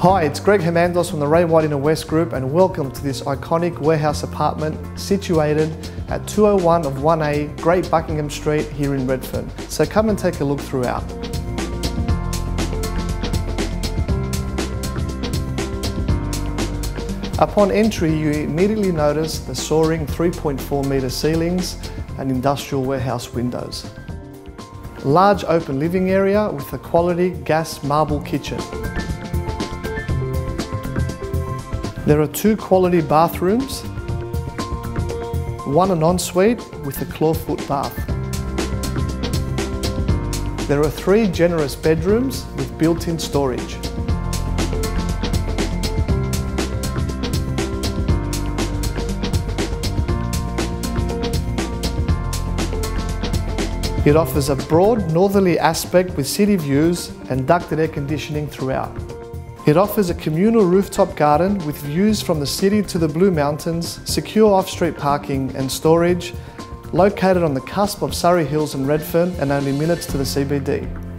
Hi, it's Greg Hermandos from the Ray White Inner West Group and welcome to this iconic warehouse apartment situated at 201 of 1A Great Buckingham Street here in Redfern. So come and take a look throughout. Upon entry, you immediately notice the soaring 3.4 metre ceilings and industrial warehouse windows. Large open living area with a quality gas marble kitchen. There are two quality bathrooms, one an ensuite with a clawfoot bath. There are three generous bedrooms with built-in storage. It offers a broad northerly aspect with city views and ducted air conditioning throughout. It offers a communal rooftop garden with views from the city to the Blue Mountains, secure off-street parking and storage, located on the cusp of Surry Hills and Redfern and only minutes to the CBD.